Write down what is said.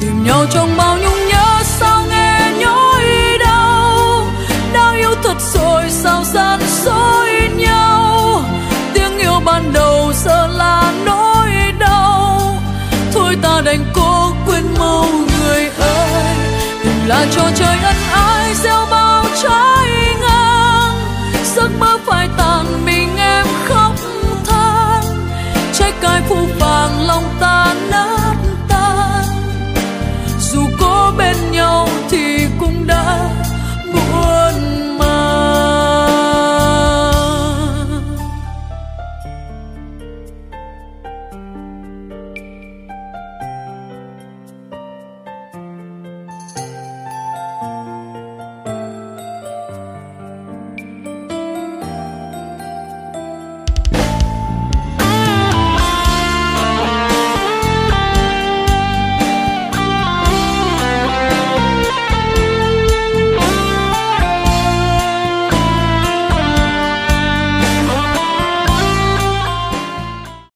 tìm nhau trong bao nhung nhớ. Sao nghe nhói đau? Đã yêu thật rồi sao gian dối nhau? Tiếng yêu ban đầu giờ là nỗi đau. Thôi ta đành cố quên mau người ơi. Đừng là cho trời ân ái gieo bao trái ngang. Giấc mơ phải tàn mình em khóc than. Trách cái phù 不